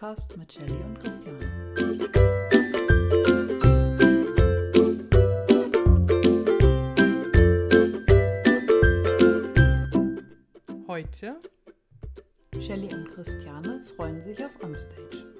Podcast mit Shelley und Christiane. Heute Shelley und Christiane freuen sich auf Onstage.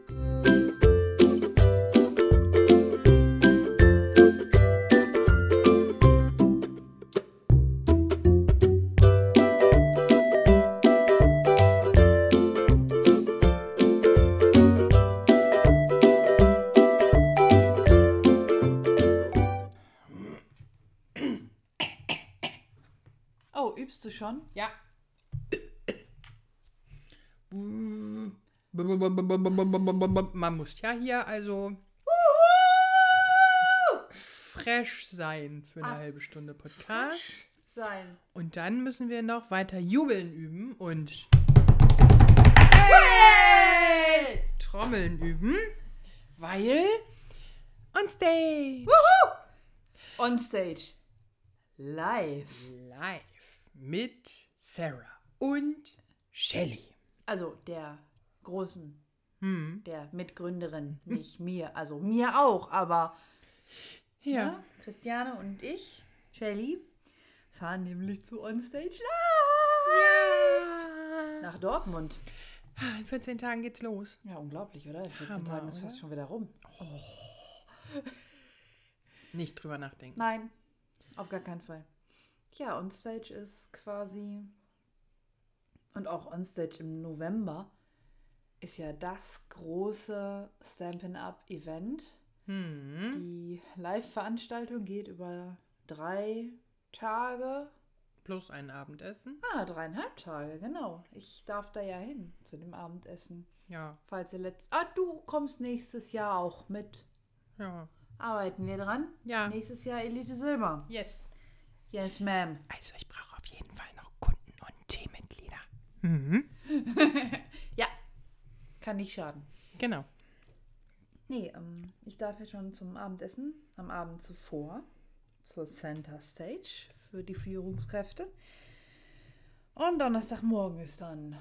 Schon? Ja. Man muss ja hier also fresh sein für eine halbe Stunde Podcast. Sein. Und dann müssen wir noch weiter jubeln üben und Trommeln üben, weil on stage Onstage. Live. live mit Sarah und Shelly. Also der großen, Hm. der Mitgründerin, nicht mir. Also mir auch, aber Ja. Ja, Christiane und ich, Shelly, fahren nämlich zu Onstage Live Ja. nach Dortmund. In 14 Tagen geht's los. Ja, unglaublich, oder? In 14 Hammer, Tagen ist oder? fast schon wieder rum. Nicht drüber nachdenken. Nein, auf gar keinen Fall. Ja, Onstage ist quasi und auch Onstage im November ist ja das große Stampin' Up Event. Hm. Die Live-Veranstaltung geht über drei Tage. Plus ein Abendessen. Ah, dreieinhalb Tage, genau. Ich darf da ja hin zu dem Abendessen. Ja. Falls ihr letzt. Ah, du kommst nächstes Jahr auch mit. Ja. Arbeiten wir dran? Ja. Nächstes Jahr Elite Silber. Yes. Yes, ma'am. Also ich brauche auf jeden Fall noch Kunden und Teammitglieder. Mhm. Ja. Kann nicht schaden. Genau. Nee, ähm, ich darf ja schon zum Abendessen am Abend zuvor zur Center Stage für die Führungskräfte. Und Donnerstagmorgen ist dann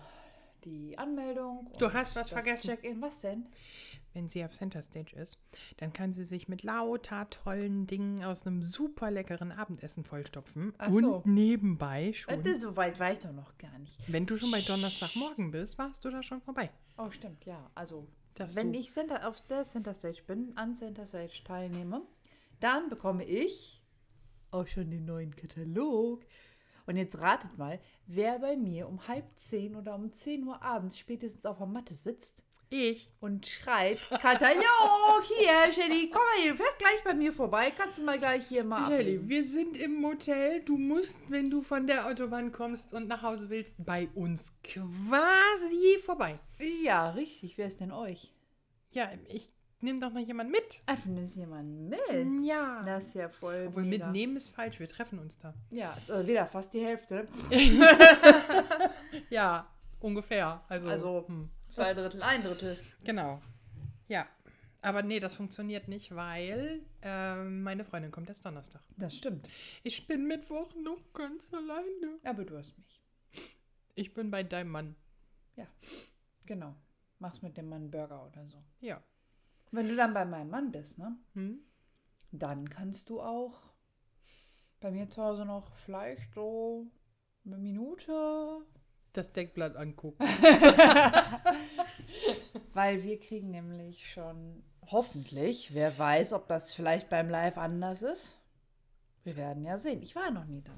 die Anmeldung. Du hast was vergessen. Check-in. Was denn? Wenn sie auf Center Stage ist, dann kann sie sich mit lauter tollen Dingen aus einem super leckeren Abendessen vollstopfen. Ach und so. nebenbei schon. Äh, so weit war ich doch noch gar nicht. Wenn du schon bei Donnerstagmorgen bist, warst du da schon vorbei. Oh, stimmt, ja. Also, Dass wenn ich Center, auf der Center Stage bin, an Center Stage teilnehme, dann bekomme ich auch schon den neuen Katalog. Und jetzt ratet mal, wer bei mir um halb zehn oder um 10 Uhr abends spätestens auf der Matte sitzt Ich. und schreit, Katalog, hier, Shelly, komm mal hier, du fährst gleich bei mir vorbei, kannst du mal gleich hier mal Shelly, wir sind im Motel. Du musst, wenn du von der Autobahn kommst und nach Hause willst, bei uns quasi vorbei. Ja, richtig, wer ist denn euch? Ja, ich nehme doch noch jemanden mit. Ach, du nimmst jemanden mit. Ja. Das ist ja voll Obwohl mega. mitnehmen ist falsch, wir treffen uns da. Ja, ist äh, wieder fast die Hälfte. Ja, ungefähr. Also, Also hm. zwei Drittel, ein Drittel. genau. Ja. Aber nee, das funktioniert nicht, weil ähm, meine Freundin kommt erst Donnerstag. Das stimmt. Ich bin Mittwoch noch ganz alleine. Aber du hast mich. Ich bin bei deinem Mann. Ja, genau. Mach's mit dem Mann Burger oder so. Ja. Wenn du dann bei meinem Mann bist, ne? Hm? Dann kannst du auch bei mir zu Hause noch vielleicht so eine Minute. Das Deckblatt angucken. Weil wir kriegen nämlich schon, hoffentlich, wer weiß, ob das vielleicht beim Live anders ist. Wir werden ja sehen. Ich war noch nie da.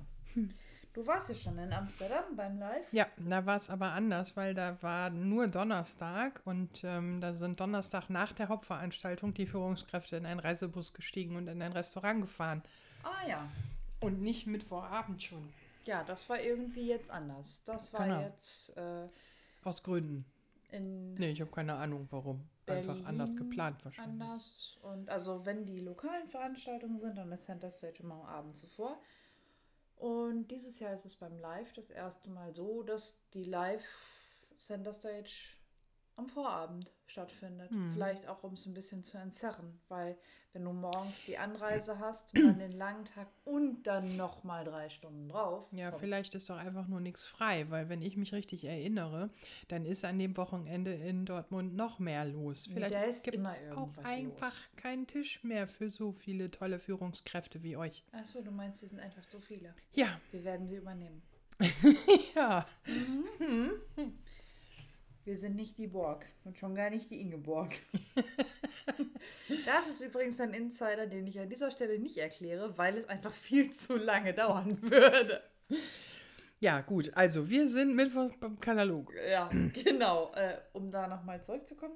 Du warst ja schon in Amsterdam beim Live. Ja, da war es aber anders, weil da war nur Donnerstag und ähm, da sind Donnerstag nach der Hauptveranstaltung die Führungskräfte in einen Reisebus gestiegen und in ein Restaurant gefahren. Ah ja. Und nicht Mittwochabend schon. Ja, das war irgendwie jetzt anders. Das war Genau. jetzt äh, Aus Gründen. in Nee, ich habe keine Ahnung warum. Einfach Berlin anders geplant wahrscheinlich. anders. Und also wenn die lokalen Veranstaltungen sind, dann ist Center Stage immer am Abend zuvor. Und dieses Jahr ist es beim Live das erste Mal so, dass die Live Center Stage am Vorabend stattfindet. Mhm. Vielleicht auch, um es ein bisschen zu entzerren, weil wenn du morgens die Anreise hast dann den langen Tag und dann nochmal drei Stunden drauf. Ja, vielleicht ist doch einfach nur nichts frei, weil wenn ich mich richtig erinnere, dann ist an dem Wochenende in Dortmund noch mehr los. Vielleicht gibt es auch einfach los. keinen Tisch mehr für so viele tolle Führungskräfte wie euch. Achso, du meinst, wir sind einfach so viele. Ja, Wir werden sie übernehmen. ja. Wir sind nicht die Borg und schon gar nicht die Ingeborg. das ist übrigens ein Insider, den ich an dieser Stelle nicht erkläre, weil es einfach viel zu lange dauern würde. Ja, gut. Also, wir sind mittwochs beim Katalog. Ja, genau. Äh, um da nochmal zurückzukommen,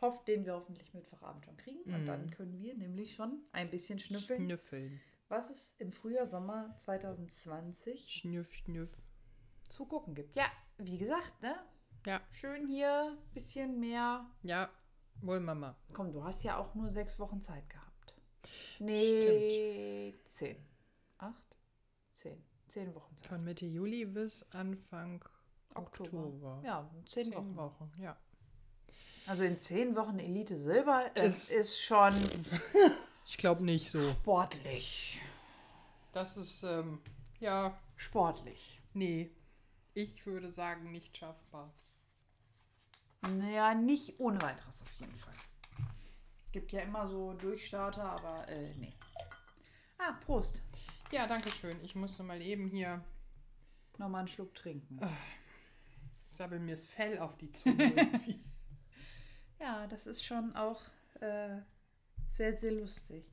hoff, den wir hoffentlich Mittwochabend schon kriegen. Und dann können wir nämlich schon ein bisschen schnüffeln, Schnüffeln. was es im Frühjahr, Sommer 2020 Schnüff, schnüff. zu gucken gibt. Ja, wie gesagt, ne? Ja, Schön hier, bisschen mehr. ja. Wohl, Mama. Komm, du hast ja auch nur sechs Wochen Zeit gehabt. Nee, zehn. Acht? Zehn. Zehn Wochen Zeit. Von Mitte Juli bis Anfang Oktober. Oktober. Ja, zehn, Zehn Wochen. Wochen, ja. Also in zehn Wochen Elite Silber, das Es- ist schon Ich glaube nicht so. sportlich. Das ist, ähm, ja, Sportlich. nee. Ich würde sagen, nicht schaffbar. Naja, nicht ohne weiteres auf jeden Fall. Gibt ja immer so Durchstarter, aber äh, nee. Ah, Prost. Ja, danke schön. Ich musste mal eben hier Nochmal einen Schluck trinken. sabbel mir das Fell auf die Zunge. Ja, das ist schon auch äh, sehr, sehr lustig.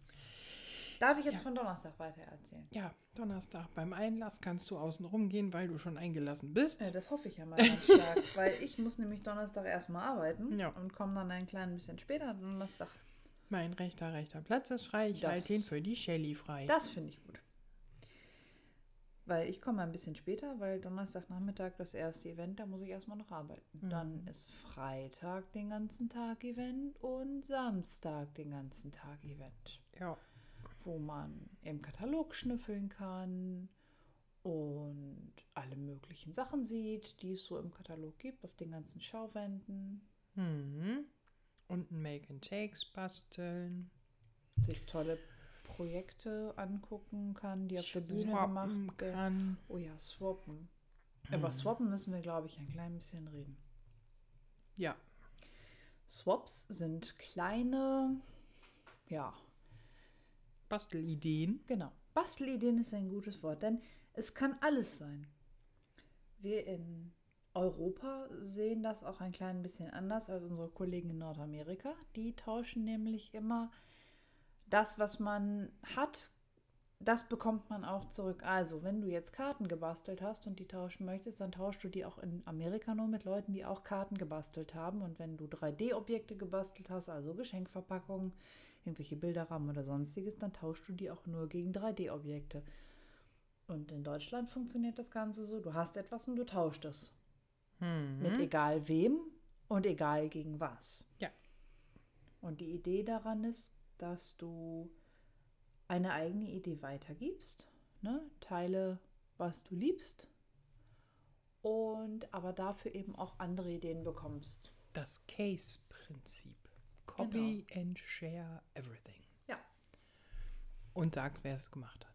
Darf ich jetzt Ja. von Donnerstag weiter erzählen? ja, Donnerstag beim Einlass kannst du außen rumgehen, weil du schon eingelassen bist. Ja, das hoffe ich ja mal ganz stark, weil ich muss nämlich Donnerstag erstmal arbeiten Ja. und komme dann ein klein bisschen später Donnerstag. Mein rechter, rechter Platz ist frei. Ich halte ihn für die Shelly frei. Das finde ich gut. Weil ich komme ein bisschen später, weil Donnerstagnachmittag das erste Event, da muss ich erstmal noch arbeiten. Mhm. Dann ist Freitag den ganzen Tag Event und Samstag den ganzen Tag Event. ja. Wo man im Katalog schnüffeln kann und alle möglichen Sachen sieht, die es so im Katalog gibt, auf den ganzen Schauwänden, Mhm. Und ein Make and Takes basteln. sich tolle Projekte angucken kann, die auf der Bühne swappen gemacht werden. kann. Oh ja, swappen. Über swappen müssen wir, glaube ich, ein klein bisschen reden. Ja. Swaps sind kleine, ja, Bastelideen. Genau. Bastelideen ist ein gutes Wort, denn es kann alles sein. Wir in Europa sehen das auch ein klein bisschen anders als unsere Kollegen in Nordamerika. Die tauschen nämlich immer das, was man hat, das bekommt man auch zurück. Also, wenn du jetzt Karten gebastelt hast und die tauschen möchtest, dann tauschst du die auch in Amerika nur mit Leuten, die auch Karten gebastelt haben. Und wenn du 3D-Objekte gebastelt hast, also Geschenkverpackungen, irgendwelche Bilderrahmen oder sonstiges, dann tauschst du die auch nur gegen 3D-Objekte. Und in Deutschland funktioniert das Ganze so, du hast etwas und du tauschst es. Mhm. Mit egal wem und egal gegen was. Ja. Und die Idee daran ist, dass du eine eigene Idee weitergibst, ne? teile, was du liebst und aber dafür eben auch andere Ideen bekommst. Das Case-Prinzip. Copy and share everything. Ja. Und sagt, wer es gemacht hat.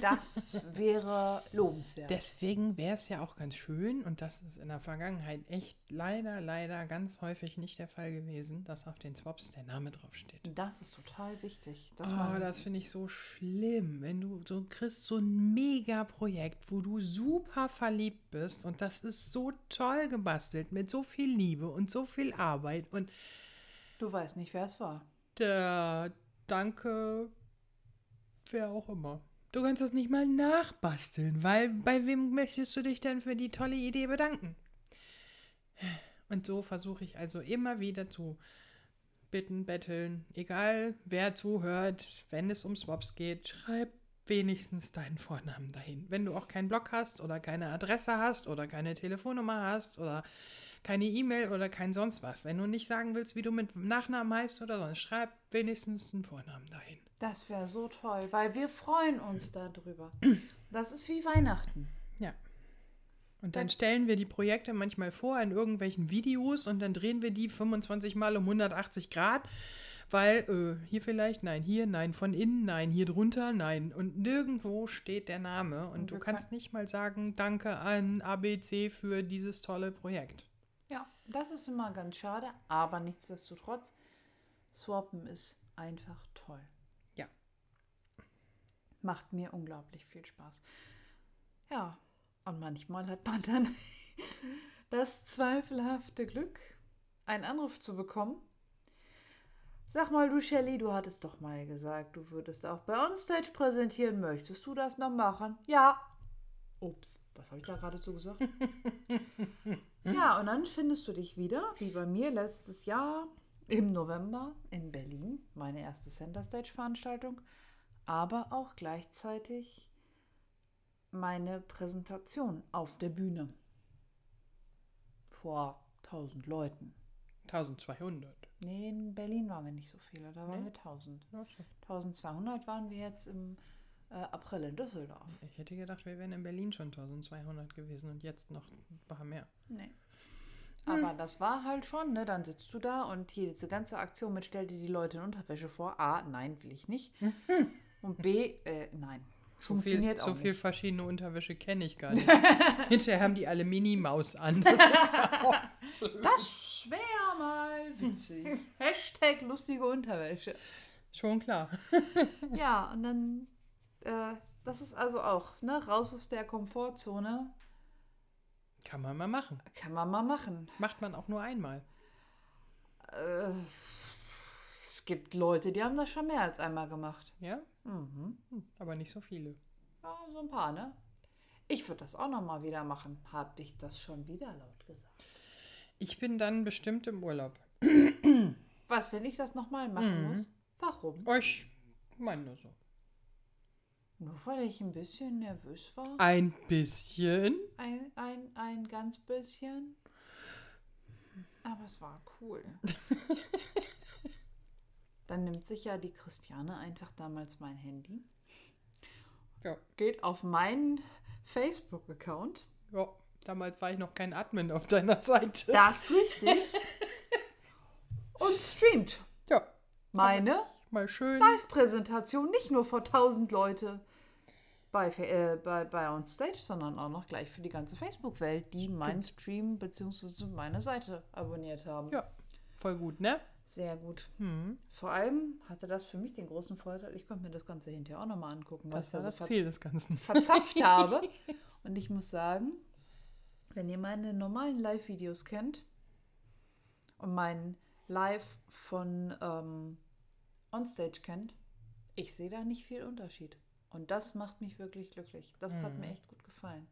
Das wäre lobenswert. Deswegen wäre es ja auch ganz schön, und das ist in der Vergangenheit echt leider, leider ganz häufig nicht der Fall gewesen, dass auf den Swaps der Name draufsteht. Das ist total wichtig. dass Oh, das finde ich so schlimm, wenn du so kriegst so ein Mega-Projekt, wo du super verliebt bist und das ist so toll gebastelt mit so viel Liebe und so viel Arbeit und du weißt nicht, wer es war. der Danke, wer auch immer. Du kannst das nicht mal nachbasteln, weil bei wem möchtest du dich denn für die tolle Idee bedanken? Und so versuche ich also immer wieder zu bitten, betteln, egal wer zuhört, wenn es um Swaps geht, schreib wenigstens deinen Vornamen dahin. Wenn du auch keinen Blog hast oder keine Adresse hast oder keine Telefonnummer hast oder keine E-Mail oder kein sonst was. Wenn du nicht sagen willst, wie du mit Nachnamen heißt oder sonst, schreib wenigstens einen Vornamen dahin. Das wäre so toll, weil wir freuen uns darüber. Das ist wie Weihnachten. Ja. Und dann stellen wir die Projekte manchmal vor in irgendwelchen Videos und dann drehen wir die 25 Mal um 180 Grad, weil äh, hier vielleicht, nein, hier, nein, von innen, nein, hier drunter, nein. Und nirgendwo steht der Name und, Und du kannst nicht mal sagen, danke an ABC für dieses tolle Projekt. Das ist immer ganz schade, aber nichtsdestotrotz, Swappen ist einfach toll. Ja. Macht mir unglaublich viel Spaß. Ja, und manchmal hat man dann das zweifelhafte Glück, einen Anruf zu bekommen. Sag mal, du Shelley, du hattest doch mal gesagt, du würdest auch bei Onstage präsentieren. Möchtest du das noch machen? Ja. Ups, was habe ich da gerade so gesagt? Ja, und dann findest du dich wieder, wie bei mir letztes Jahr im November in Berlin, meine erste Center Stage Veranstaltung, aber auch gleichzeitig meine Präsentation auf der Bühne vor 1000 Leuten. 1200. Nee, in Berlin waren wir nicht so viele, da waren Nee? wir 1000. Ja, so. 1200 waren wir jetzt im April in Düsseldorf. Ich hätte gedacht, wir wären in Berlin schon 1200 gewesen und jetzt noch ein paar mehr. Nee. Aber das war halt schon, ne? Dann sitzt du da und hier diese ganze Aktion mit stell dir die Leute in Unterwäsche vor. A, nein, will ich nicht. Und B, äh, nein. So Funktioniert viel, auch so viel nicht. verschiedene Unterwäsche kenne ich gar nicht. Hinterher haben die alle Minimaus an. Das Das wäre mal witzig. Hashtag lustige Unterwäsche. schon klar. Ja, und dann, äh, das ist also auch, ne? Raus aus der Komfortzone. Kann man mal machen. Kann man mal machen. Macht man auch nur einmal. Äh, es gibt Leute, die haben das schon mehr als einmal gemacht. Ja? Mhm. Hm, aber nicht so viele. Ja, so ein paar, ne? Ich würde das auch noch mal wieder machen. Hab ich das schon wieder laut gesagt? Ich bin dann bestimmt im Urlaub. Was, wenn ich das noch mal machen Mhm. muss? Warum? Ich meine nur so. Nur weil ich ein bisschen nervös war? Ein bisschen. Ein, ein, ein ganz bisschen. Aber es war cool. Dann nimmt sich ja die Christiane einfach damals mein Handy, Ja. geht auf meinen Facebook-Account. ja. Damals war ich noch kein Admin auf deiner Seite. Das richtig. und streamt Ja. meine Mal schön. Live-Präsentation nicht nur vor 1000 Leute bei, äh, bei, bei OnStage, sondern auch noch gleich für die ganze Facebook-Welt, die meinen Stream bzw. meine Seite abonniert haben. Ja. Voll gut, ne? Sehr gut. Hm. Vor allem hatte das für mich den großen Vorteil, ich konnte mir das Ganze hinterher auch nochmal angucken, was Das ich da das so Ziel des Ganzen. verzapft habe. Und ich muss sagen, wenn ihr meine normalen Live-Videos kennt und mein Live von ähm, Onstage kennt, ich sehe da nicht viel Unterschied. Und das macht mich wirklich glücklich. Das hat Mhm. mir echt gut gefallen.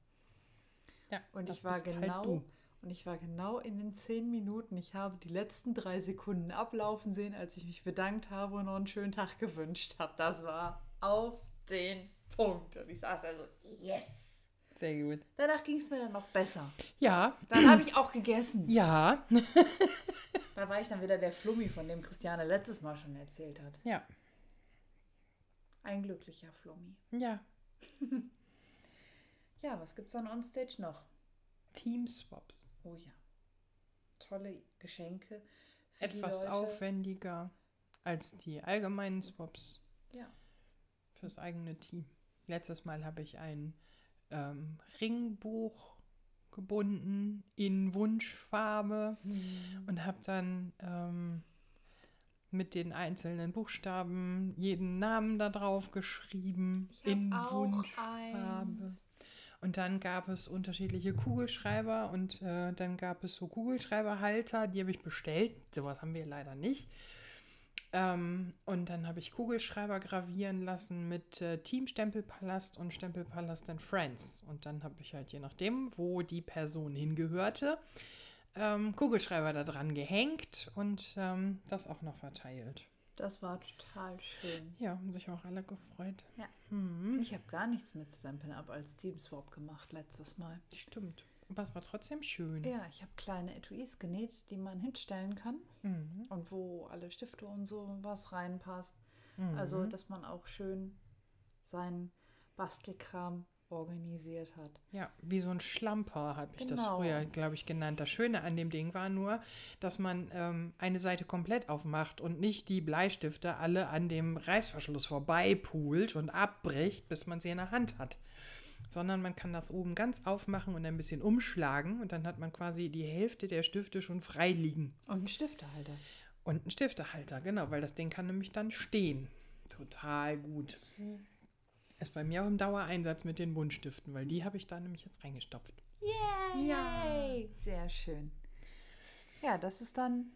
Ja, Und ich war halt genau du. und ich war genau in den zehn Minuten. Ich habe die letzten drei Sekunden ablaufen sehen, als ich mich bedankt habe und noch einen schönen Tag gewünscht habe. Das war auf den Punkt. Und ich saß also, yes. Sehr gut. Danach ging es mir dann noch besser. Ja. Dann habe ich auch gegessen. Ja. Da war ich dann wieder der Flummi, von dem Christiane letztes Mal schon erzählt hat. Ja. Ein glücklicher Flummi. Ja. Ja, was gibt's an Onstage noch? Team-Swaps. Oh ja. Tolle Geschenke. Etwas aufwendiger als die allgemeinen Swaps Ja. fürs eigene Team. Letztes Mal habe ich ein ähm, Ringbuch gebunden in Wunschfarbe und habe dann ähm, mit den einzelnen Buchstaben jeden Namen da drauf geschrieben in Wunschfarbe. eins. Und dann gab es unterschiedliche Kugelschreiber und äh, dann gab es so Kugelschreiberhalter, die habe ich bestellt. Sowas haben wir leider nicht. Ähm, und dann habe ich Kugelschreiber gravieren lassen mit äh, Team Stempelpalast und Stempelpalast and Friends. Und dann habe ich halt je nachdem, wo die Person hingehörte, ähm, Kugelschreiber da dran gehängt und ähm, das auch noch verteilt. Das war total schön. Ja, haben sich auch alle gefreut. Ja. Hm, Ich habe gar nichts mit Stampin' Up als Team Swap gemacht letztes Mal. stimmt. Aber es war trotzdem schön. Ja, ich habe kleine Etuis genäht, die man hinstellen kann Mhm. und wo alle Stifte und so was reinpasst. Mhm. Also, dass man auch schön seinen Bastelkram organisiert hat. Ja, wie so ein Schlamper habe ich das Genau. früher, glaube ich, genannt. Das Schöne an dem Ding war nur, dass man ähm, eine Seite komplett aufmacht und nicht die Bleistifte alle an dem Reißverschluss vorbeipult und abbricht, bis man sie in der Hand hat. Sondern man kann das oben ganz aufmachen und ein bisschen umschlagen und dann hat man quasi die Hälfte der Stifte schon frei liegen. Und ein Stiftehalter. Und einen Stiftehalter, genau, weil das Ding kann nämlich dann stehen. Total gut. Ist bei mir auch im Dauereinsatz mit den Buntstiften, weil die habe ich da nämlich jetzt reingestopft. Yay! Ja. Sehr schön. Ja, das ist dann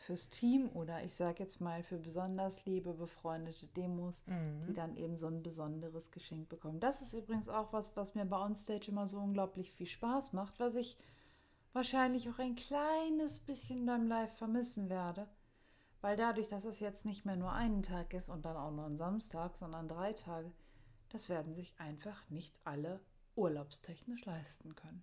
fürs Team oder ich sage jetzt mal für besonders liebe befreundete Demos, die dann eben so ein besonderes Geschenk bekommen. Das ist übrigens auch was, was mir bei Onstage immer so unglaublich viel Spaß macht, was ich wahrscheinlich auch ein kleines bisschen beim Live vermissen werde. Weil dadurch, dass es jetzt nicht mehr nur einen Tag ist und dann auch nur ein Samstag, sondern drei Tage, das werden sich einfach nicht alle urlaubstechnisch leisten können.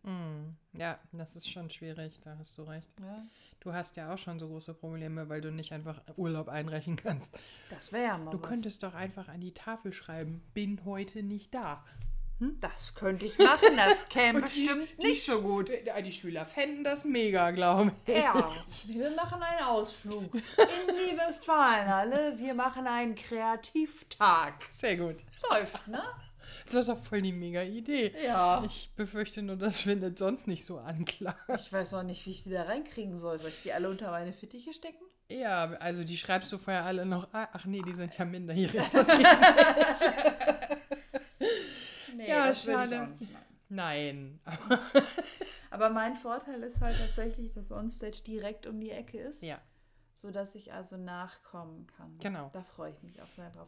Mm, ja, das ist schon schwierig, da hast du recht. Ja, Du hast ja auch schon so große Probleme, weil du nicht einfach Urlaub einreichen kannst. das wäre ja mal Du was. könntest doch einfach an die Tafel schreiben, bin heute nicht da. Das könnte ich machen, das käme die- bestimmt die- nicht so gut. Die, die Schüler fänden das mega, glaube ich. Ja, wir machen einen Ausflug in die Westfalenhalle. Wir machen einen Kreativtag. Sehr gut. Läuft, ne? Das ist doch voll die mega Idee. Ja. Ich befürchte nur, das findet sonst nicht so Anklang. Ich weiß noch nicht, wie ich die da reinkriegen soll. Soll ich die alle unter meine Fittiche stecken? Ja, also die schreibst du vorher alle noch. ah, Ach nee, die sind ja minderjährig. Das geht nicht. Nee, Ja, ich schade. Nein. Aber mein Vorteil ist halt tatsächlich, dass Onstage direkt um die Ecke ist. Ja. sodass ich also nachkommen kann. Genau. Da freue ich mich auch sehr drauf.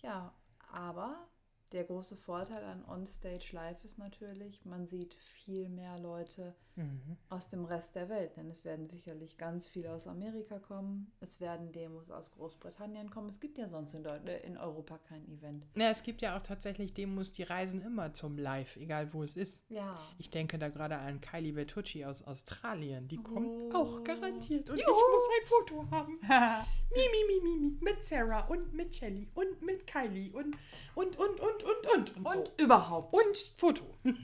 Ja, aber der große Vorteil an Onstage Live ist natürlich, man sieht viel mehr Leute Mhm. aus dem Rest der Welt, denn es werden sicherlich ganz viele aus Amerika kommen, es werden Demos aus Großbritannien kommen. Es gibt ja sonst in, äh, in Europa kein Event. Ja, es gibt ja auch tatsächlich Demos, die reisen immer zum Live, egal wo es ist. Ja. Ich denke da gerade an Kylie Bertucci aus Australien. Die kommt Oh. auch garantiert. Und Juhu. ich muss ein Foto haben. Mi, mi, mi, mi, mi. Mit Sarah und mit Shelly und mit Kylie und und und und und und und, Und so. überhaupt. und Foto.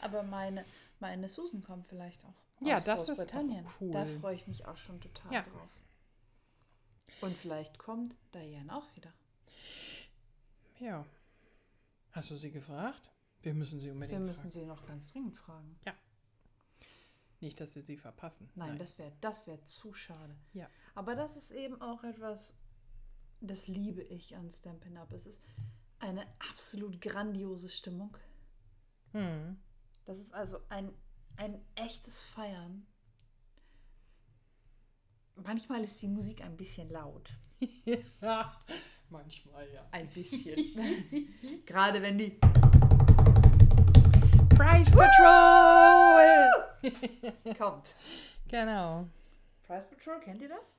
Aber meine, meine Susan kommt vielleicht auch Ja, aus das ist Großbritannien. cool. Da freue ich mich auch schon total Ja. drauf. Und vielleicht kommt Diane auch wieder. Ja. Hast du sie gefragt? Wir müssen sie unbedingt Wir müssen fragen. sie noch ganz dringend fragen. Nicht, dass wir sie verpassen. Nein, das wäre das wär zu schade. Ja. Aber das ist eben auch etwas, das liebe ich an Stampin' Up. Es ist eine absolut grandiose Stimmung. Hm. Das ist also ein, ein echtes Feiern. Manchmal ist die Musik ein bisschen laut. Ja, manchmal ja. Ein bisschen. Gerade wenn die. Price Patrol! kommt. genau. Price Patrol, kennt ihr das?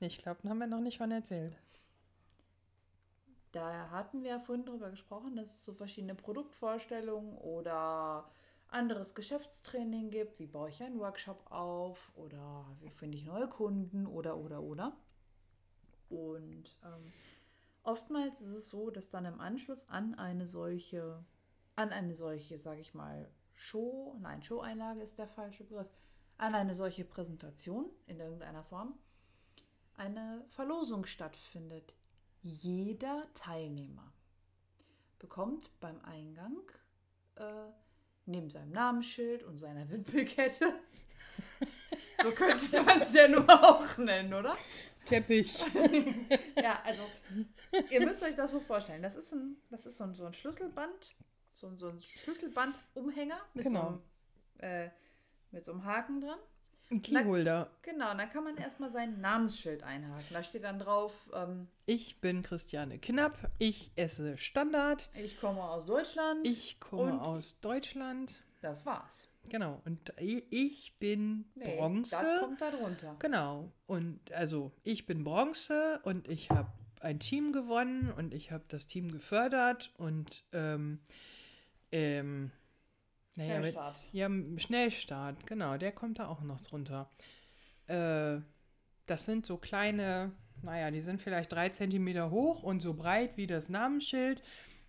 Ich glaube, da haben wir noch nicht von erzählt. Da hatten wir vorhin drüber gesprochen, dass es so verschiedene Produktvorstellungen oder anderes Geschäftstraining gibt. Wie baue ich einen Workshop auf oder wie finde ich neue Kunden oder oder oder. Und ähm, oftmals ist es so, dass dann im Anschluss an eine solche, an eine solche, sage ich mal, Show, nein, Show-Einlage ist der falsche Begriff, an eine solche Präsentation in irgendeiner Form eine Verlosung stattfindet. Jeder Teilnehmer bekommt beim Eingang äh, neben seinem Namensschild und seiner Wimpelkette, so könnte man es ja nur auch nennen, oder? Teppich. Ja, also ihr müsst euch das so vorstellen. Das ist, ein, das ist so, ein, so ein Schlüsselband, so, ein- so ein Schlüsselbandumhänger mit, Genau. so einem, äh, mit so einem Haken dran. Ein Keyholder. Genau, und dann kann man erstmal sein Namensschild einhaken. Da steht dann drauf, ähm, Ich bin Christiane Knapp. Ich esse Standard. ich komme aus Deutschland. Ich komme aus Deutschland. Das war's. Genau. Und ich bin Nee, Bronze. Das kommt da drunter. Genau. Und also ich bin Bronze und ich habe ein Team gewonnen und ich habe das Team gefördert und ähm, ähm, naja, mit, Schnellstart. ja, m- Schnellstart, genau, der kommt da auch noch drunter. Äh, das sind so kleine, naja, die sind vielleicht drei Zentimeter hoch und so breit wie das Namensschild.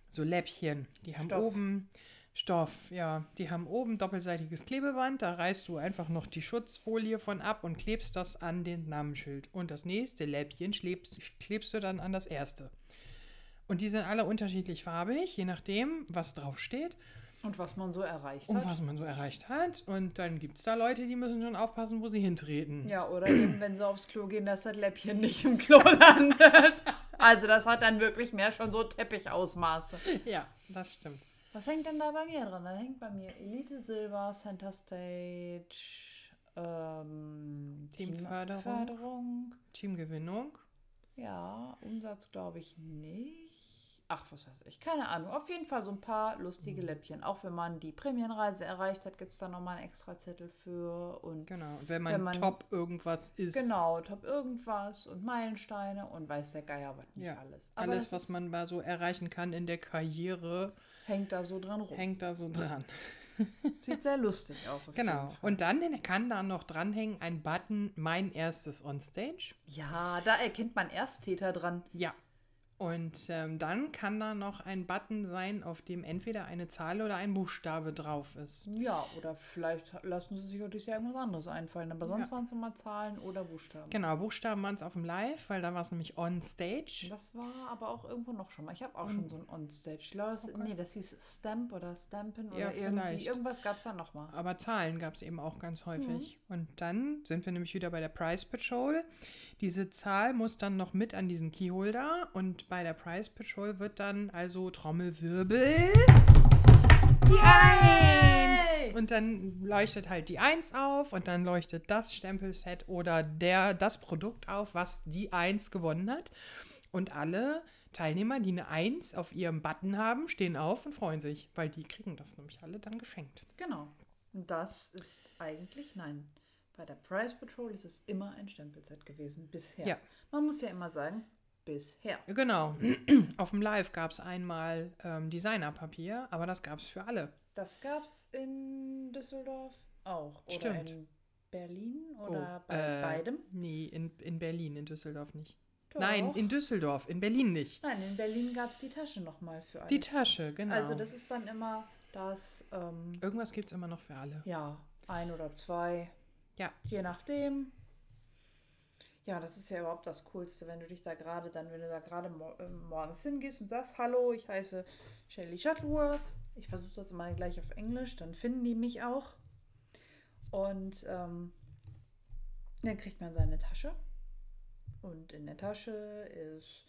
so Läppchen. Die haben Stoff. oben Stoff, ja. Die haben oben doppelseitiges Klebeband. Da reißt du einfach noch die Schutzfolie von ab und klebst das an den Namensschild. Und das nächste Läppchen klebst, klebst du dann an das erste. Und die sind alle unterschiedlich farbig, je nachdem, was draufsteht Und was man so erreicht und hat. was man so erreicht hat. Und dann gibt es da Leute, die müssen schon aufpassen, wo sie hintreten. Ja, oder eben, wenn sie aufs Klo gehen, dass das Läppchen nicht im Klo landet. Also das hat dann wirklich mehr schon so Teppichausmaße. ja das stimmt. Was hängt denn da bei mir dran? Da hängt bei mir Elite Silber, Center Stage, ähm. Teamförderung. Teamgewinnung. Ja, Umsatz glaube ich nicht. Ach, was weiß ich. Keine Ahnung. Auf jeden Fall so ein paar lustige Läppchen. Auch wenn man die Prämienreise erreicht hat, gibt es da nochmal einen extra Zettel für. Und Genau. Und wenn man, Wenn man- top irgendwas ist. genau, top irgendwas und Meilensteine und weiß der Geier was nicht Ja, alles. Aber Alles, was man mal so erreichen kann in der Karriere, hängt da so dran rum. hängt da so dran. Sieht sehr lustig aus. Genau. Und dann kann da noch dranhängen ein Button, mein erstes Onstage. Ja, da erkennt man Ersttäter dran. Ja. Und ähm, dann kann da noch ein Button sein, auf dem entweder eine Zahl oder ein Buchstabe drauf ist. Ja, oder vielleicht lassen sie sich auch dieses Jahr irgendwas anderes einfallen. Aber sonst Ja. waren es immer Zahlen oder Buchstaben. Genau, Buchstaben waren es auf dem Live, weil da war es nämlich on-stage. Das war aber auch irgendwo noch schon mal. Ich habe auch schon so ein Onstage. Ich glaube, das- nee, das hieß Stamp oder Stampen oder Ja, irgendwie. vielleicht. Irgendwas gab es da noch mal. Aber Zahlen gab es eben auch ganz häufig. Mhm. Und dann sind wir nämlich wieder bei der Price Patrol. Diese Zahl muss dann noch mit an diesen Keyholder. Und bei der Price Patrol wird dann also Trommelwirbel die Eins. Und dann leuchtet halt die Eins auf und dann leuchtet das Stempelset oder der, das Produkt auf, was die Eins gewonnen hat. Und alle Teilnehmer, die eine Eins auf ihrem Button haben, stehen auf und freuen sich, weil die kriegen das nämlich alle dann geschenkt. Genau. Und das ist eigentlich, nein, bei der Price Patrol ist es immer ein Stempelset gewesen, bisher. Ja. Man muss ja immer sagen, bisher. Genau. Auf dem Live gab es einmal ähm, Designerpapier, aber das gab es für alle. Das gab es in Düsseldorf auch. Oder Stimmt. in Berlin oder Oh, bei äh, beidem. Nee, in, in Berlin, in Düsseldorf nicht. Doch. Nein, in Düsseldorf, in Berlin nicht. Nein, in Berlin gab es die Tasche nochmal für alle. Die Tasche, genau. Also das ist dann immer das, ähm, Irgendwas gibt es immer noch für alle. ja, ein oder zwei, Ja. je nachdem. Ja, das ist ja überhaupt das Coolste, wenn du dich da gerade dann, wenn du da gerade mor äh, morgens hingehst und sagst, hallo, ich heiße Shelley Shuttleworth. Ich versuche das immer gleich auf Englisch, dann finden die mich auch. Und ähm, dann kriegt man seine Tasche. Und in der Tasche ist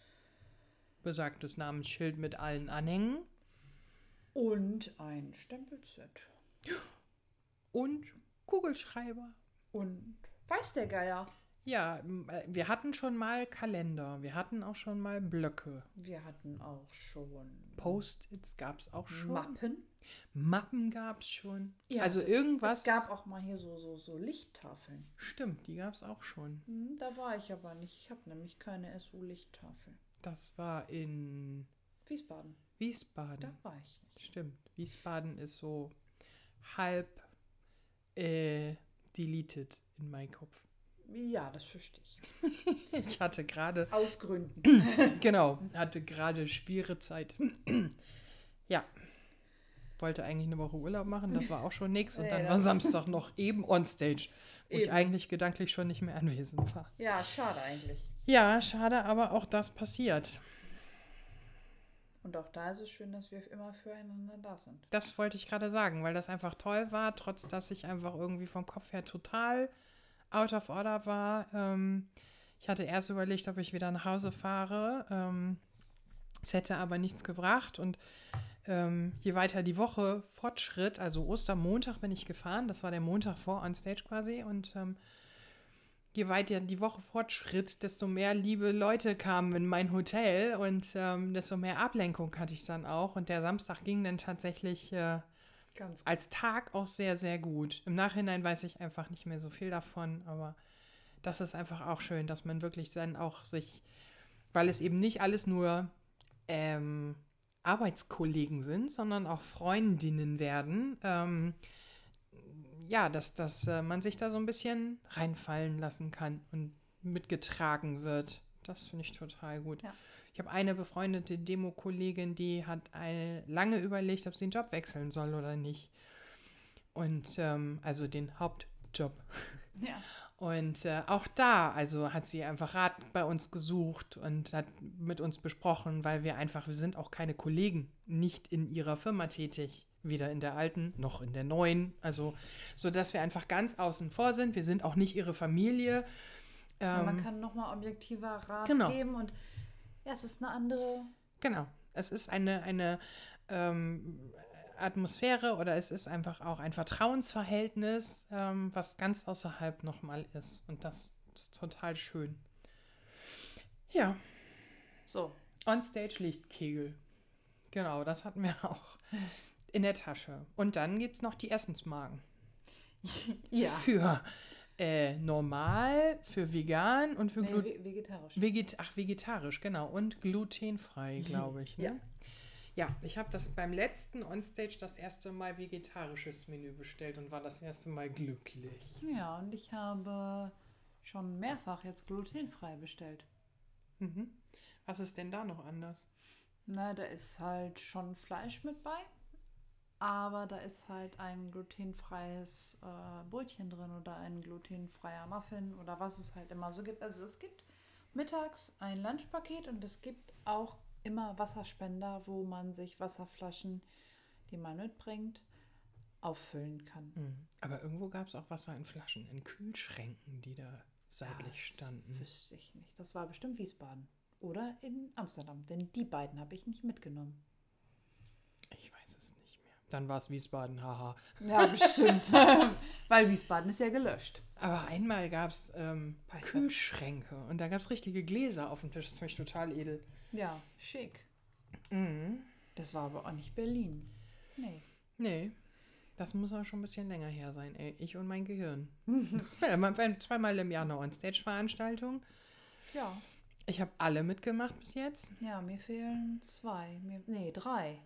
Besagtes Namensschild mit allen Anhängen und ein Stempelset. und Kugelschreiber. Und weiß der Geier. Ja, äh, wir hatten schon mal Kalender, wir hatten auch schon mal Blöcke. Wir hatten auch schon Post-its gab es auch schon. Mappen. Mappen gab es schon. Ja, also irgendwas. Es gab auch mal hier so, so, so Lichttafeln. Stimmt, die gab es auch schon. Hm, da war ich aber nicht. Ich habe nämlich keine SU-Lichttafel. Das war in Wiesbaden. Wiesbaden. Da war ich nicht. Stimmt. Wiesbaden ist so halb äh, deleted in meinem Kopf. Ja, das verstehe ich. Ich hatte gerade, Aus Gründen. genau, hatte gerade schwere Zeit. ja. Wollte eigentlich eine Woche Urlaub machen, das war auch schon nix. Und Ja, dann war Samstag noch eben on stage, wo ich Eben. eigentlich gedanklich schon nicht mehr anwesend war. ja, schade eigentlich. Ja, schade, aber auch das passiert. Und auch da ist es schön, dass wir immer füreinander da sind. Das wollte ich gerade sagen, weil das einfach toll war, trotz dass ich einfach irgendwie vom Kopf her total out of order war. Ähm, ich hatte erst überlegt, ob ich wieder nach Hause fahre. Ähm, es hätte aber nichts gebracht. Und ähm, je weiter die Woche fortschritt, also Ostermontag bin ich gefahren, das war der Montag vor On Stage quasi. Und ähm, je weiter die Woche fortschritt, desto mehr liebe Leute kamen in mein Hotel und ähm, desto mehr Ablenkung hatte ich dann auch. Und der Samstag ging dann tatsächlich äh, als Tag auch sehr, sehr gut. Im Nachhinein weiß ich einfach nicht mehr so viel davon, aber das ist einfach auch schön, dass man wirklich dann auch sich, weil es eben nicht alles nur ähm, Arbeitskollegen sind, sondern auch Freundinnen werden, ähm, ja, dass, dass äh, man sich da so ein bisschen reinfallen lassen kann und mitgetragen wird. Das finde ich total gut. Ja. Ich habe eine befreundete Demo-Kollegin, die hat eine, lange überlegt, ob sie den Job wechseln soll oder nicht. Und ähm, also den Hauptjob. Ja. Und äh, auch da, also hat sie einfach Rat bei uns gesucht und hat mit uns besprochen, weil wir einfach, wir sind auch keine Kollegen, nicht in ihrer Firma tätig, weder in der alten noch in der neuen. Also, so dass wir einfach ganz außen vor sind. Wir sind auch nicht ihre Familie. Ja, man Ähm, kann nochmal objektiver Rat genau. geben und ja, es ist eine andere. Genau. Es ist eine, eine ähm, Atmosphäre oder es ist einfach auch ein Vertrauensverhältnis, ähm, was ganz außerhalb nochmal ist. Und das ist total schön. Ja, So. Onstage liegt Kegel. Genau, das hatten wir auch in der Tasche. Und dann gibt es noch die Essensmarken. Ja. Für äh, normal, für vegan und für Nee, vegetarisch. Veget Ach, vegetarisch, genau. Und glutenfrei, glaube ich. Ne? Ja. Ja, ich habe das beim letzten Onstage das erste Mal vegetarisches Menü bestellt und war das erste Mal glücklich. Ja, und ich habe schon mehrfach jetzt glutenfrei bestellt. Mhm. Was ist denn da noch anders? Na, da ist halt schon Fleisch mit bei, aber da ist halt ein glutenfreies äh, Brötchen drin oder ein glutenfreier Muffin oder was es halt immer so gibt. Also es gibt mittags ein Lunchpaket und es gibt auch immer Wasserspender, wo man sich Wasserflaschen, die man mitbringt, auffüllen kann. Mhm. Aber irgendwo gab es auch Wasser in Flaschen, in Kühlschränken, die da seitlich Das standen. Wüsste ich nicht. Das war bestimmt Wiesbaden oder in Amsterdam, denn die beiden habe ich nicht mitgenommen. Ich weiß es nicht mehr. Dann war es Wiesbaden, haha. Ja, bestimmt. Weil Wiesbaden ist ja gelöscht. Aber einmal gab es ähm, Kühlschränke und da gab es richtige Gläser auf dem Tisch. Das fand ich total edel. Ja, schick. Mhm. Das war aber auch nicht Berlin. Nee. Nee, das muss aber schon ein bisschen länger her sein, ey. Ich und mein Gehirn. ja, zweimal im Jahr eine Onstage-Veranstaltung. Ja. Ich habe alle mitgemacht bis jetzt. Ja, mir fehlen zwei. Mir, nee, drei.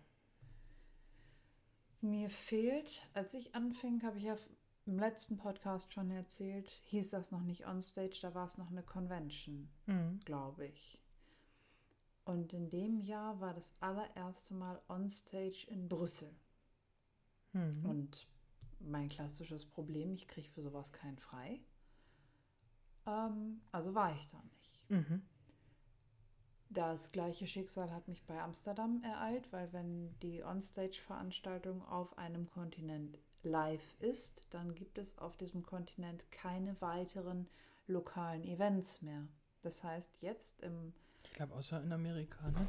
Mir fehlt, als ich anfing, habe ich ja im letzten Podcast schon erzählt, hieß das noch nicht Onstage, da war es noch eine Convention, Mhm. glaube ich. Und in dem Jahr war das allererste Mal Onstage in Brüssel. Mhm. Und mein klassisches Problem, ich kriege für sowas keinen frei. Ähm, also war ich da nicht. Mhm. Das gleiche Schicksal hat mich bei Amsterdam ereilt, weil wenn die Onstage-Veranstaltung auf einem Kontinent live ist, dann gibt es auf diesem Kontinent keine weiteren lokalen Events mehr. Das heißt, jetzt im, Ich glaube, außer in Amerika, ne?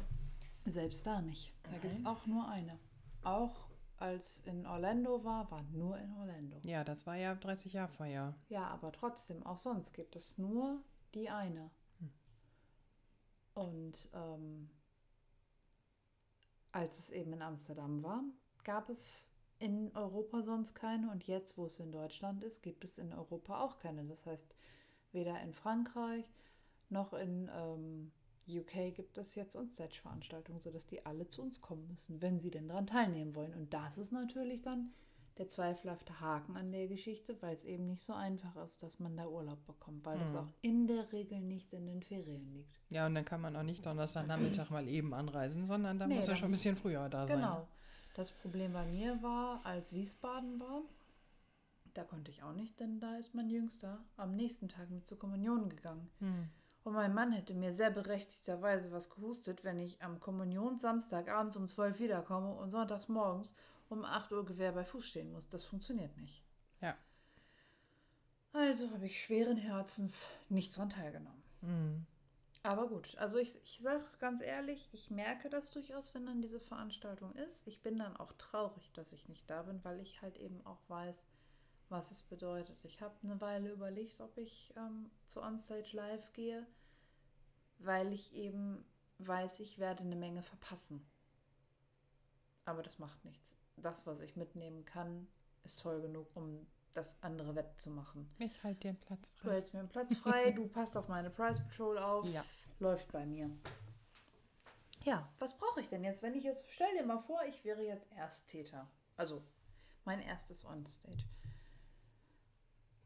selbst da nicht. Da gibt es auch nur eine. Auch als in Orlando war, war nur in Orlando. Ja, das war ja 30 Jahre Feier. Ja, aber trotzdem, auch sonst gibt es nur die eine. Und ähm, als es eben in Amsterdam war, gab es in Europa sonst keine. Und jetzt, wo es in Deutschland ist, gibt es in Europa auch keine. Das heißt, weder in Frankreich noch in ähm, UK gibt es jetzt Onstage-Veranstaltungen, sodass die alle zu uns kommen müssen, wenn sie denn daran teilnehmen wollen. Und das ist natürlich dann der zweifelhafte Haken an der Geschichte, weil es eben nicht so einfach ist, dass man da Urlaub bekommt, weil das Mhm. auch in der Regel nicht in den Ferien liegt. Ja, und dann kann man auch nicht Donnerstagnachmittag mal eben anreisen, sondern dann Nee, muss er schon ein bisschen früher da sein. Genau. Das Problem bei mir war, als Wiesbaden war, da konnte ich auch nicht, denn da ist mein Jüngster am nächsten Tag mit zur Kommunion gegangen. Hm. Und mein Mann hätte mir sehr berechtigterweise was gehustet, wenn ich am Kommunionssamstag abends um 12 wiederkomme und sonntags morgens um 8 Uhr Gewehr bei Fuß stehen muss. Das funktioniert nicht. Ja. Also habe ich schweren Herzens nicht dran teilgenommen. Hm. Aber gut, also ich, ich sage ganz ehrlich, ich merke das durchaus, wenn dann diese Veranstaltung ist. Ich bin dann auch traurig, dass ich nicht da bin, weil ich halt eben auch weiß, was es bedeutet. Ich habe eine Weile überlegt, ob ich ähm, zu Onstage Live gehe, weil ich eben weiß, ich werde eine Menge verpassen. Aber das macht nichts. Das, was ich mitnehmen kann, ist toll genug, um das andere wettzumachen. Ich halte dir Platz Du frei. hältst mir einen Platz frei, du passt auf meine Price Patrol auf. Ja. Läuft bei mir. Ja, was brauche ich denn jetzt, wenn ich jetzt, stell dir mal vor, ich wäre jetzt Ersttäter. Also mein erstes Onstage.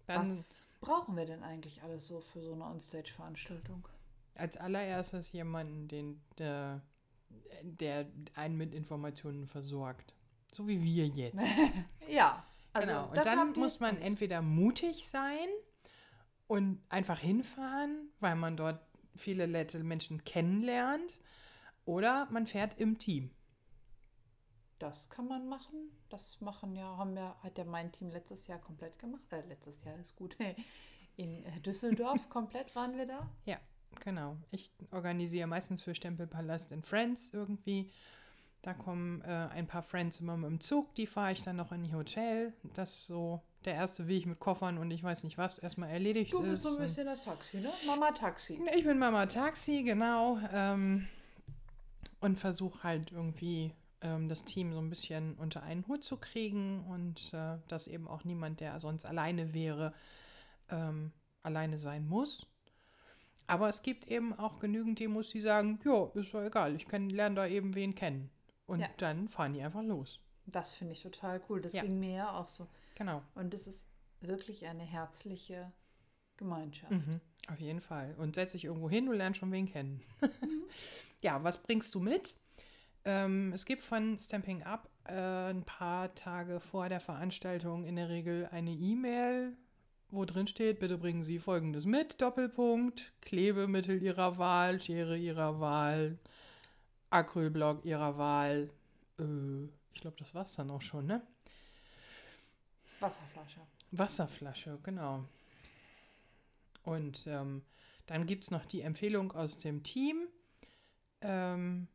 Dann, was brauchen wir denn eigentlich alles so für so eine Onstage-Veranstaltung? Als allererstes jemanden, den, der, der einen mit Informationen versorgt. So wie wir jetzt. Ja. Also genau. Und dann muss man entweder mutig sein und einfach hinfahren, weil man dort viele nette Menschen kennenlernt, oder man fährt im Team. Das kann man machen. Das machen ja, haben ja, hat ja mein Team letztes Jahr komplett gemacht. Äh, letztes Jahr ist gut. In äh, Düsseldorf komplett waren wir da. Ja, genau. Ich organisiere meistens für Stempelpalast in Friends irgendwie. Da kommen äh, ein paar Friends immer mit dem Zug, die fahre ich dann noch in die Hotel. Das ist so der erste Weg mit Koffern und ich weiß nicht was erstmal erledigt Du ist. bist so ein bisschen das Taxi, ne? Mama Taxi. Ich bin Mama Taxi, genau. Ähm, und versuche halt irgendwie ähm, das Team so ein bisschen unter einen Hut zu kriegen und äh, dass eben auch niemand, der sonst alleine wäre, ähm, alleine sein muss. Aber es gibt eben auch genügend Demos, die sagen, ja, ist doch egal, ich lerne da eben wen kennen. Und Ja. dann fahren die einfach los. Das finde ich total cool. Das Ja. ging mir ja auch so. Genau. Und es ist wirklich eine herzliche Gemeinschaft. Mhm, auf jeden Fall. Und setz dich irgendwo hin, du lernst schon wen kennen. ja, was bringst du mit? Ähm, es gibt von Stamping Up äh, ein paar Tage vor der Veranstaltung in der Regel eine E-Mail, wo drin steht, bitte bringen Sie folgendes mit, Doppelpunkt, Klebemittel Ihrer Wahl, Schere Ihrer Wahl, Acrylblock Ihrer Wahl. Äh, ich glaube, das war's dann auch schon, ne? Wasserflasche. Wasserflasche, genau. Und ähm, dann gibt es noch die Empfehlung aus dem Team. Ähm,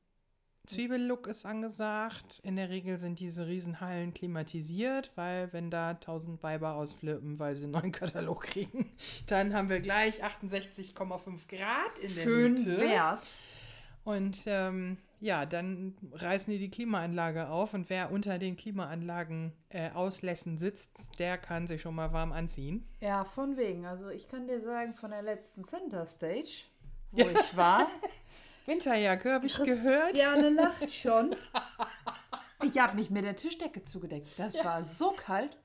Zwiebellook ist angesagt. In der Regel sind diese Riesenhallen klimatisiert, weil wenn da 1000 Weiber ausflippen, weil sie einen neuen Katalog kriegen, dann haben wir gleich 68,5 Grad in der Schön Hütte. wär's. Und ähm, ja, dann reißen die die Klimaanlage auf und wer unter den Klimaanlagen äh, Auslässen sitzt, der kann sich schon mal warm anziehen. Ja, von wegen. Also ich kann dir sagen, von der letzten Center Stage, wo ich war, Winterjacke, habe ich gehört. Christiane lacht schon. Ich habe mich mit der Tischdecke zugedeckt. Das war so kalt.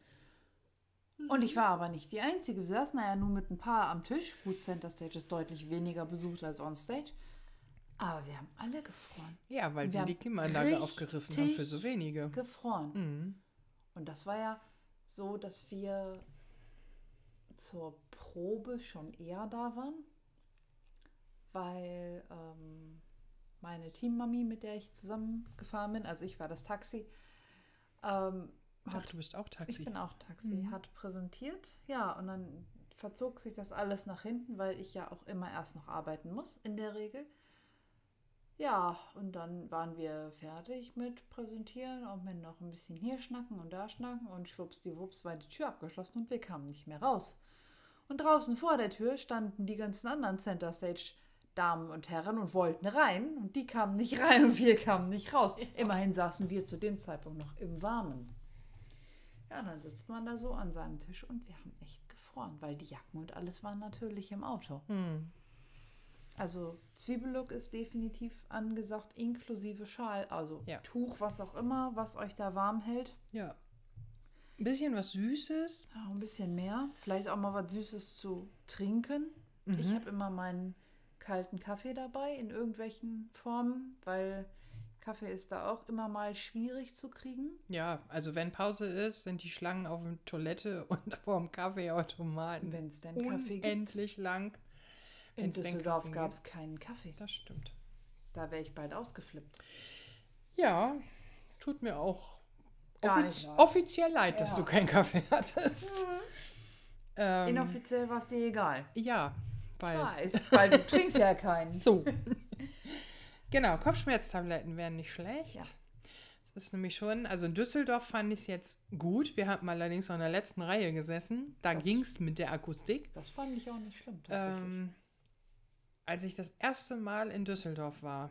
Und ich war aber nicht die Einzige. Wir saßen ja nur mit ein paar am Tisch. Gut, Center Stage ist deutlich weniger besucht als On Stage. Aber wir haben alle gefroren. Ja, weil Wir sie die Klimaanlage aufgerissen haben für so wenige. Gefroren. Mhm. Und das war ja so, dass wir zur Probe schon eher da waren, weil ähm, meine Teammami, mit der ich zusammengefahren bin, also ich war das Taxi, ähm, Ach, hat, du bist auch Taxi. ich bin auch Taxi, Mhm. hat präsentiert. Ja, und dann verzog sich das alles nach hinten, weil ich ja auch immer erst noch arbeiten muss, in der Regel. Ja, und dann waren wir fertig mit Präsentieren und mit noch ein bisschen hier schnacken und da schnacken und schwuppsdiwupps war die Tür abgeschlossen und wir kamen nicht mehr raus. Und draußen vor der Tür standen die ganzen anderen Center Stage Damen und Herren und wollten rein und die kamen nicht rein und wir kamen nicht raus. Immerhin saßen wir zu dem Zeitpunkt noch im Warmen. Ja, dann sitzt man da so an seinem Tisch und wir haben echt gefroren, weil die Jacken und alles waren natürlich im Auto. Hm. Also Zwiebellook ist definitiv angesagt, inklusive Schal, also Ja. Tuch, was auch immer, was euch da warm hält. Ja. Ein bisschen was Süßes. Ja, ein bisschen mehr. Vielleicht auch mal was Süßes zu trinken. Ich Mhm. habe immer meinen kalten Kaffee dabei in irgendwelchen Formen, weil Kaffee ist da auch immer mal schwierig zu kriegen. Ja, also wenn Pause ist, sind die Schlangen auf der Toilette und vor dem Kaffeeautomaten Wenn es denn Kaffee gibt. unendlich lang. In Düsseldorf gab es keinen Kaffee. Das stimmt. Da wäre ich bald ausgeflippt. Ja, tut mir auch Gar offi- nicht leid. offiziell leid, dass Ja. du keinen Kaffee hattest. Ähm, Inoffiziell war es dir egal. ja, weil. Ist, weil du trinkst ja keinen. So. genau, Kopfschmerztabletten wären nicht schlecht. Ja. Das ist nämlich schon, also in Düsseldorf fand ich es jetzt gut. Wir haben allerdings noch in der letzten Reihe gesessen. Da ging es mit der Akustik. Das fand ich auch nicht schlimm, tatsächlich. Ähm, als ich das erste Mal in Düsseldorf war,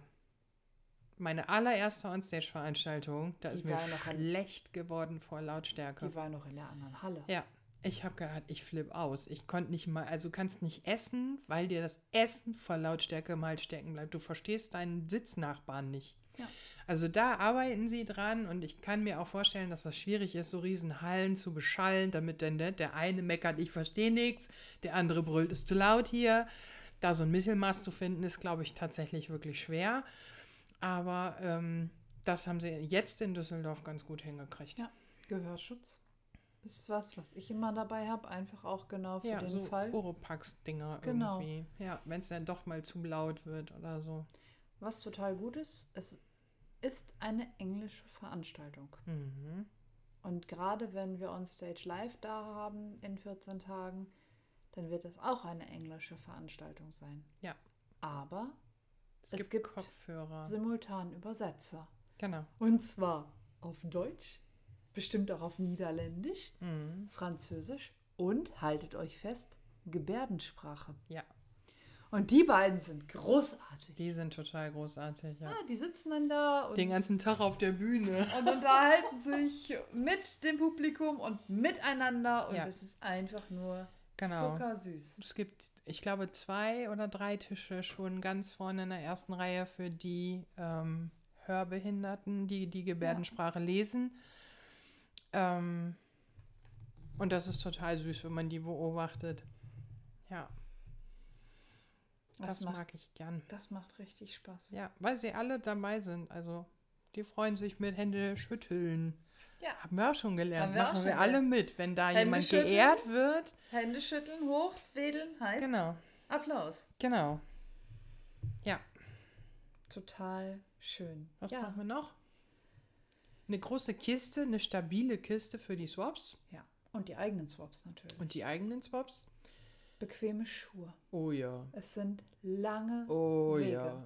meine allererste Onstage-Veranstaltung, da Die ist mir schlecht geworden vor Lautstärke. Die war noch in der anderen Halle. Ja, ich habe gedacht, ich flippe aus. Ich konnte nicht mal, also du kannst nicht essen, weil dir das Essen vor Lautstärke mal stecken bleibt. Du verstehst deinen Sitznachbarn nicht. Ja. Also da arbeiten sie dran und ich kann mir auch vorstellen, dass das schwierig ist, so riesen Hallen zu beschallen, damit denn der, der eine meckert, ich verstehe nichts, der andere brüllt, ist zu laut hier. Da so ein Mittelmaß zu finden, ist, glaube ich, tatsächlich wirklich schwer. Aber ähm, das haben sie jetzt in Düsseldorf ganz gut hingekriegt. Ja, Gehörschutz ist was, was ich immer dabei habe, einfach auch genau für Ja, den so Fall. Oropax-Dinger Genau. irgendwie. Ja, wenn es dann doch mal zu laut wird oder so. Was total gut ist, es ist eine englische Veranstaltung. Mhm. Und gerade wenn wir On Stage Live da haben in 14 Tagen, dann wird es auch eine englische Veranstaltung sein. Ja. Aber Es, Es gibt, gibt Kopfhörer. simultan Übersetzer. Genau. Und zwar auf Deutsch, bestimmt auch auf Niederländisch, Mhm. Französisch und, haltet euch fest, Gebärdensprache. Ja, Und die beiden sind großartig. die sind total großartig. Ja. Ah, die sitzen dann da und, Den ganzen Tag auf der Bühne. und unterhalten sich mit dem Publikum und miteinander. Und Ja. es ist einfach nur Genau. zuckersüß. Es gibt, ich glaube, zwei oder drei Tische schon ganz vorne in der ersten Reihe für die ähm, Hörbehinderten, die die Gebärdensprache lesen. Ähm, und das ist total süß, wenn man die beobachtet. Ja, Das, das macht, mag ich gern. das macht richtig Spaß. Ja, weil sie alle dabei sind. Also, die freuen sich mit Hände schütteln. Ja. Haben wir auch schon gelernt. Haben wir Machen wir alle mit. Wenn da Hände jemand schütteln. geehrt wird. Hände schütteln, hoch, wedeln heißt Genau, Applaus. genau. Ja. Total schön. Was ja. brauchen wir noch? Eine große Kiste, eine stabile Kiste für die Swaps ja. Und die eigenen Swaps natürlich. und die eigenen Swaps. Bequeme Schuhe. Oh ja. Es sind lange Oh Wege. ja.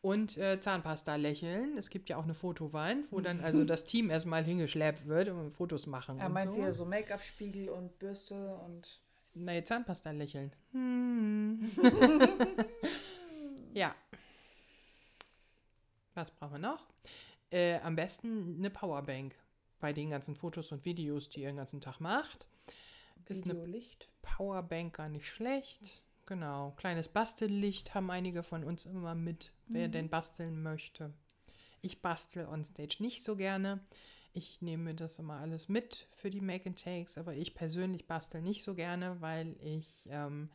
Und äh, Zahnpasta lächeln. Es gibt ja auch eine Fotowand, wo dann also das Team erstmal hingeschleppt wird und Fotos machen. Er und meint so. hier so Make-up-Spiegel und Bürste und Nee, Zahnpasta lächeln. Hm. ja. Was brauchen wir noch? Äh, am besten eine Powerbank. Bei den ganzen Fotos und Videos, die ihr den ganzen Tag macht. Ist eine Videolicht. Powerbank gar nicht schlecht. Genau. Kleines Bastellicht haben einige von uns immer mit, wer denn basteln möchte. Ich bastel on stage nicht so gerne. Ich nehme das immer alles mit für die Make and Takes, aber ich persönlich bastel nicht so gerne, weil ich ähm,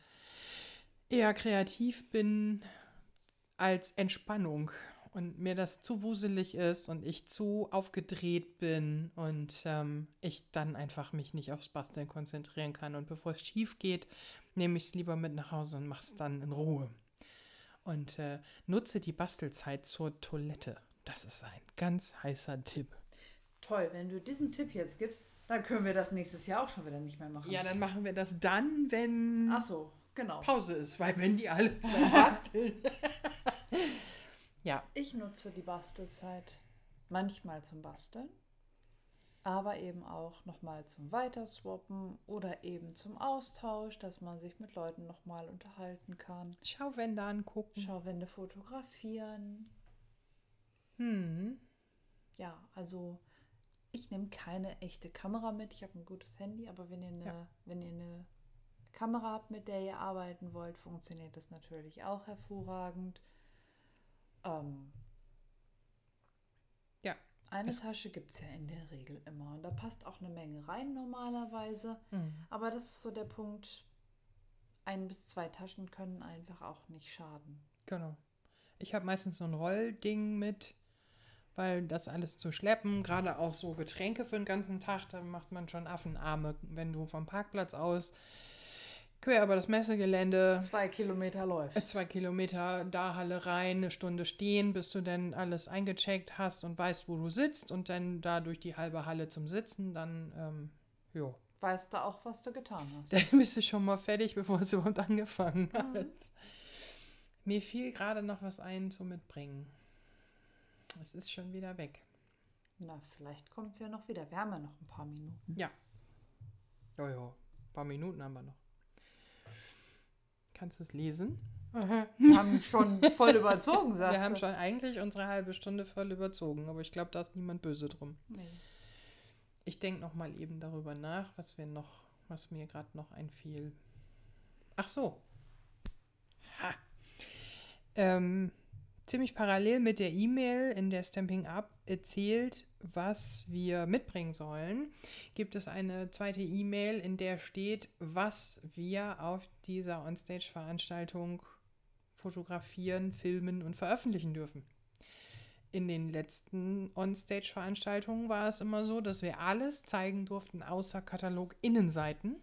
eher kreativ bin als Entspannung und mir das zu wuselig ist und ich zu aufgedreht bin und ähm, ich dann einfach mich nicht aufs Basteln konzentrieren kann. Und bevor es schief geht, nehme ich es lieber mit nach Hause und mache es dann in Ruhe. Und äh, nutze die Bastelzeit zur Toilette. Das ist ein ganz heißer Tipp. Toll, wenn du diesen Tipp jetzt gibst, dann können wir das nächstes Jahr auch schon wieder nicht mehr machen. Ja, dann machen wir das dann, wenn Ach so, genau. Pause ist, weil wenn die alle zwei basteln. ja, Ich nutze die Bastelzeit manchmal zum Basteln, aber eben auch nochmal zum Weiterswappen oder eben zum Austausch, dass man sich mit Leuten nochmal unterhalten kann. Schauwände angucken. Schauwände fotografieren. Hm. Ja, also ich nehme keine echte Kamera mit. Ich habe ein gutes Handy, aber wenn ihr eine, Ja. wenn ihr eine Kamera habt, mit der ihr arbeiten wollt, funktioniert das natürlich auch hervorragend. Ähm, Ja. Eine Es- Tasche gibt es ja in der Regel immer und da passt auch eine Menge rein normalerweise. Hm. Aber das ist so der Punkt, ein bis zwei Taschen können einfach auch nicht schaden. Genau. Ich habe meistens so ein Rollding mit, weil das alles zu schleppen, gerade auch so Getränke für den ganzen Tag, da macht man schon Affenarme, wenn du vom Parkplatz aus quer über das Messegelände Zwei Kilometer läuft. äh, zwei Kilometer da Halle rein, eine Stunde stehen, bis du dann alles eingecheckt hast und weißt, wo du sitzt und dann da durch die halbe Halle zum Sitzen, dann, ähm, jo. Weißt du auch, was du getan hast. Dann bist du schon mal fertig, bevor es überhaupt angefangen hat. Mir fiel gerade noch was ein zum Mitbringen. Es ist schon wieder weg. Na, vielleicht kommt es ja noch wieder. Wir haben ja noch ein paar Minuten. Ja. Ja, ja. Ein paar Minuten haben wir noch. Kannst du es lesen? Wir haben schon voll überzogen, sagst Wir haben du. schon eigentlich unsere halbe Stunde voll überzogen, aber ich glaube, da ist niemand böse drum. Nee. Ich denke noch mal eben darüber nach, was wir noch, was mir gerade noch einfiel. Ach so. Ha. Ähm, ziemlich parallel mit der E-Mail, in der Stamping Up erzählt was wir mitbringen sollen, gibt es eine zweite E-Mail, in der steht, was wir auf dieser Onstage-Veranstaltung fotografieren, filmen und veröffentlichen dürfen. In den letzten Onstage-Veranstaltungen war es immer so, dass wir alles zeigen durften, außer Katalog-Innenseiten.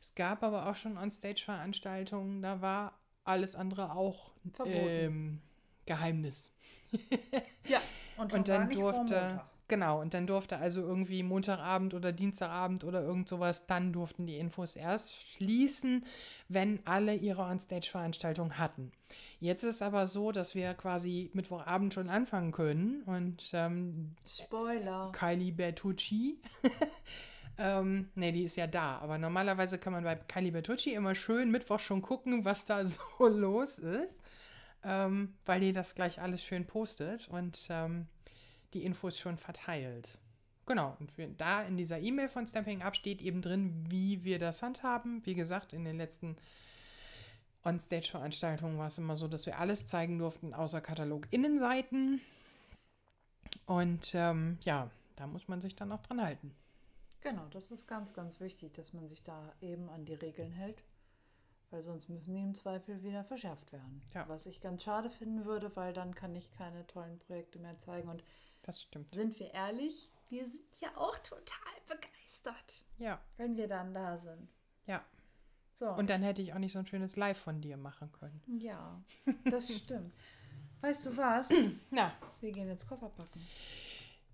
Es gab aber auch schon Onstage-Veranstaltungen, da war alles andere auch ähm, Geheimnis. Ja, und, Und dann durfte, genau, und dann durfte also irgendwie Montagabend oder Dienstagabend oder irgend sowas, dann durften die Infos erst fließen, wenn alle ihre Onstage-Veranstaltung hatten. Jetzt ist aber so, dass wir quasi Mittwochabend schon anfangen können und ähm, Spoiler. Kylie Bertucci. ähm, ne, die ist ja da. Aber normalerweise kann man bei Kylie Bertucci immer schön Mittwoch schon gucken, was da so los ist. Ähm, weil die das gleich alles schön postet und ähm, die Infos schon verteilt. Genau, und wir, da in dieser E-Mail von Stamping Up steht eben drin, wie wir das handhaben. Wie gesagt, in den letzten On-Stage-Veranstaltungen war es immer so, dass wir alles zeigen durften, außer Katalog-Innenseiten. Und ähm, ja, da muss man sich dann auch dran halten. Genau, das ist ganz, ganz wichtig, dass man sich da eben an die Regeln hält, weil sonst müssen die im Zweifel wieder verschärft werden. Ja. Was ich ganz schade finden würde, weil dann kann ich keine tollen Projekte mehr zeigen. Und Das stimmt. sind wir ehrlich, wir sind ja auch total begeistert, Ja, wenn wir dann da sind. ja. So, Und dann hätte ich auch nicht so ein schönes Live von dir machen können. ja, das stimmt. Weißt du was? Na, Wir gehen jetzt Koffer packen.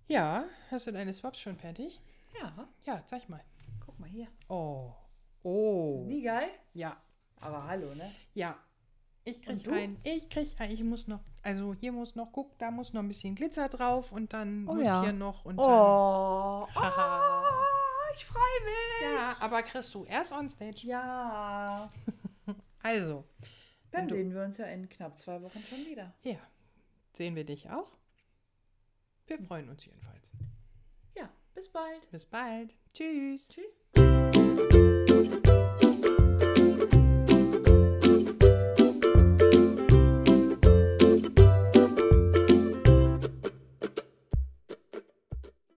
ja, hast du deine Swaps schon fertig? Ja, Ja, zeig mal. guck mal hier. Oh. Oh. Ist nie geil? Ja, Aber hallo, ne? ja. Ich krieg ein. Ich krieg ein. Ich muss noch. Also hier muss noch, guck, da muss noch ein bisschen Glitzer drauf und dann Oh muss ja. hier noch und dann. Oh, Haha. oh ich freue mich. Ja, aber kriegst du erst on stage. Ja. Also, Dann du- sehen wir uns ja in knapp zwei Wochen schon wieder. ja. Sehen wir dich auch? Wir freuen uns jedenfalls. Ja, bis bald. Bis bald. Tschüss. Tschüss.